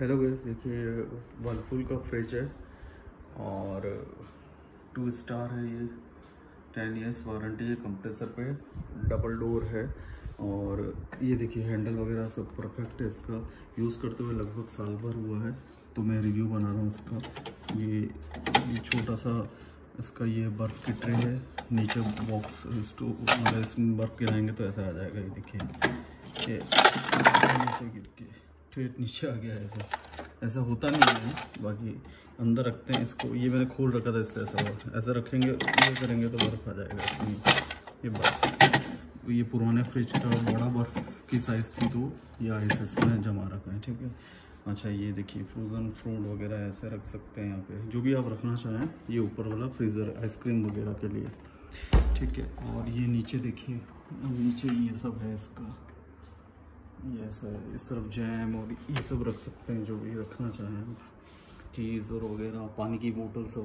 Hello guys देखिए Whirlpool का fridge है और टू स्टार है ये टेन इयर्स वारंटी है कंप्रेसर पे डबल डोर है और ये देखिए हैंडल वगैरह सब परफेक्ट है इसका। यूज़ करते हुए लगभग साल भर हुआ है तो मैं रिव्यू बना रहा हूँ इसका। ये ये छोटा सा इसका ये बर्फ़ की ट्रे है, नीचे बॉक्स स्टोव मतलब इसमें बर्फ़ गिराएँगे तो ऐसा आ जाएगा, ये देखिए। नीचे गिर ठेठ नीचे आ गया है ऐसा। होता नहीं है, बाकी अंदर रखते हैं इसको। ये मैंने खोल रखा था इससे ऐसा ऐसा रखेंगे, ये करेंगे तो बर्फ़ आ जाएगा। इसमें ये बर्फ़ ये पुराने फ्रिज का बड़ा बर्फ़ की साइज़ थी तो या इस इसमें जमा रखा है, ठीक है? अच्छा ये देखिए फ्रोज़न फ्रूट वगैरह ऐसे रख सकते हैं यहाँ पे। जो भी आप रखना चाहें, ये ऊपर वाला फ्रीज़र आइसक्रीम वगैरह के लिए। ठीक है, और ये नीचे देखिए नीचे ये सब है इसका। ये है, इस तरफ़ जैम और ये सब रख सकते हैं, जो भी रखना चाहें चीज़ और वगैरह, पानी की बोतल सब।